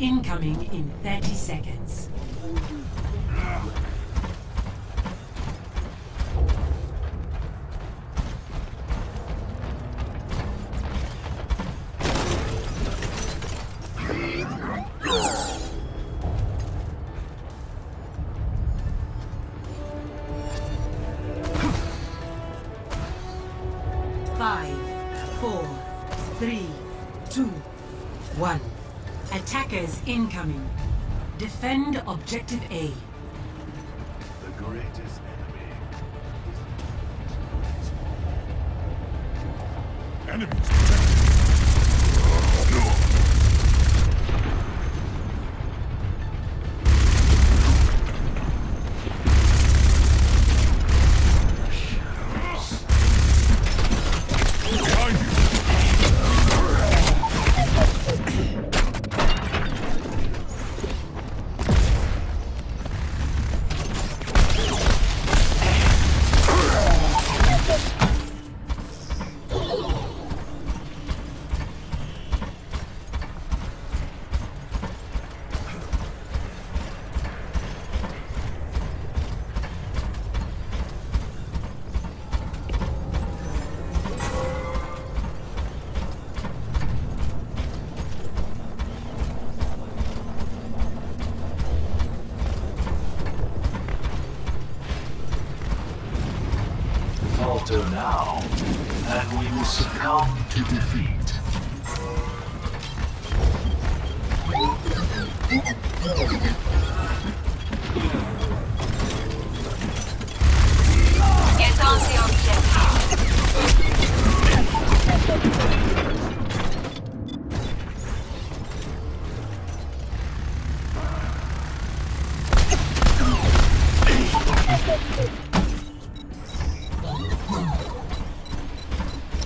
Incoming in 30 seconds. Incoming. Defend objective A. The greatest enemy Enemies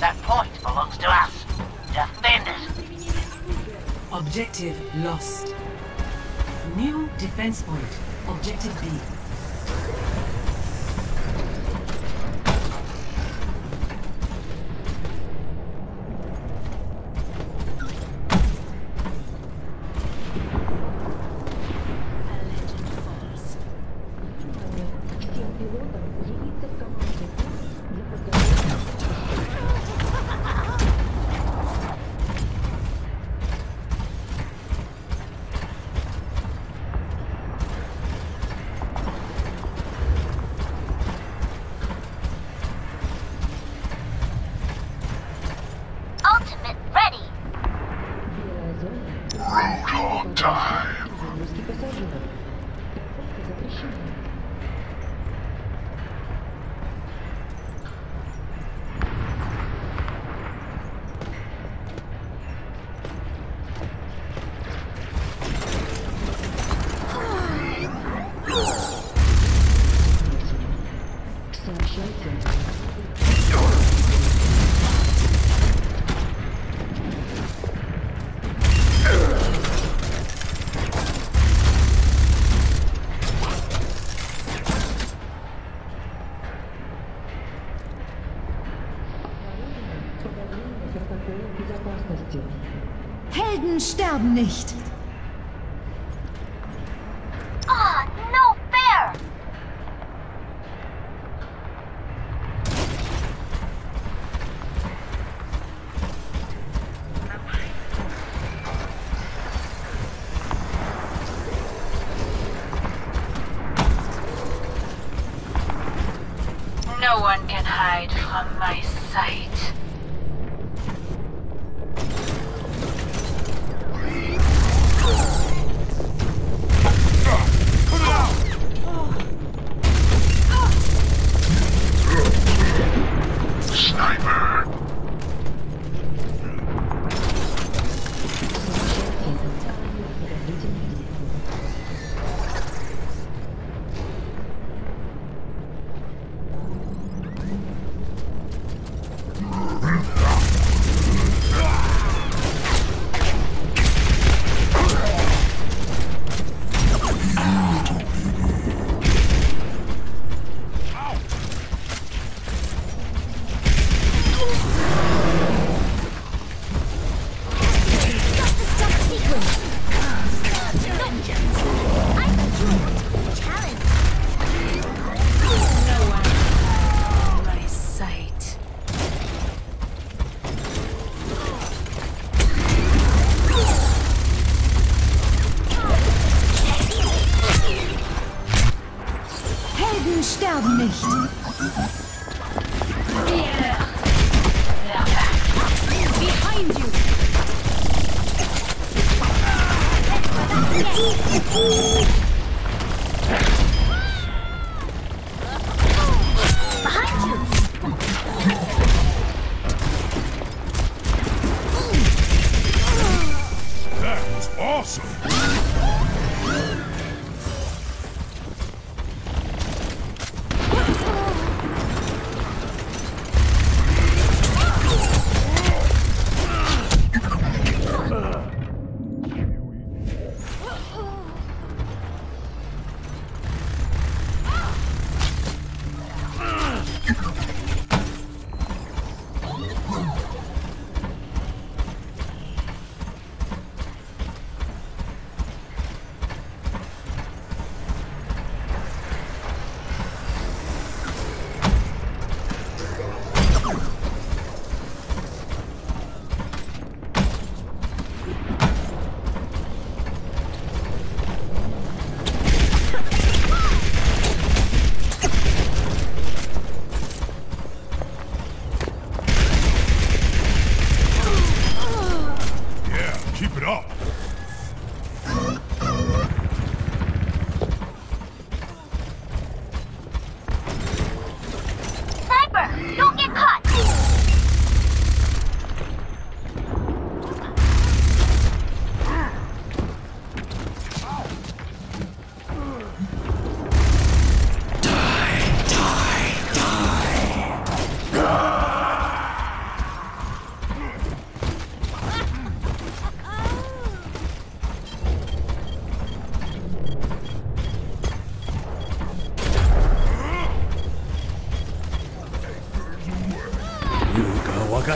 That point belongs to us. Defend it. Objective lost. New defense point. Objective B. sterben nicht. Ah, no fair. No one can hide from my sight.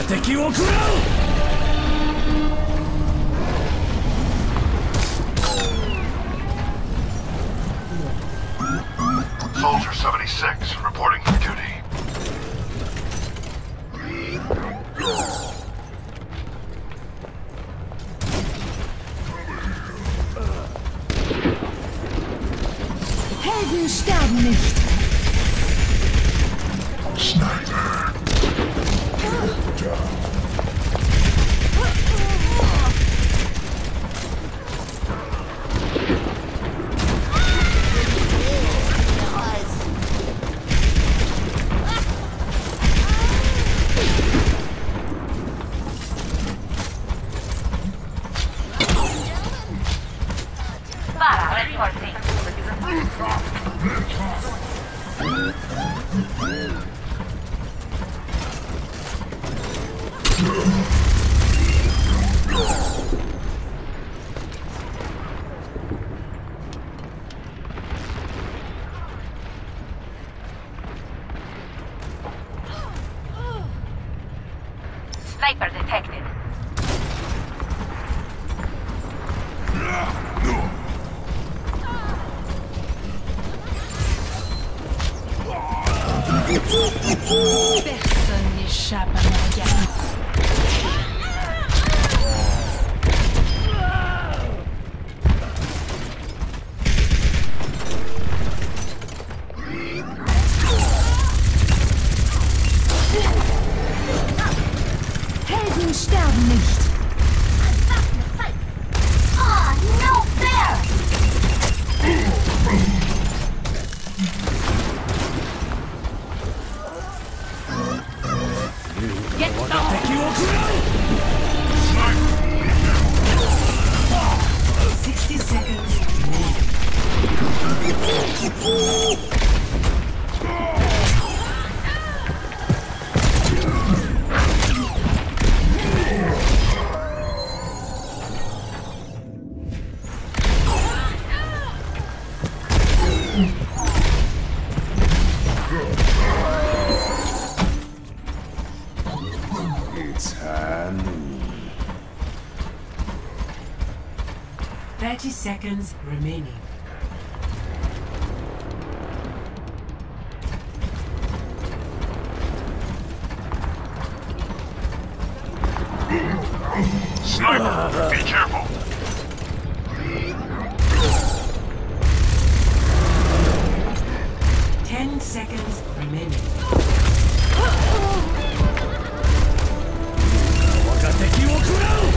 敵を食らう！Personne n'échappe à mon regard. 30 seconds remaining. Sniper, be careful. Ten seconds remaining. Will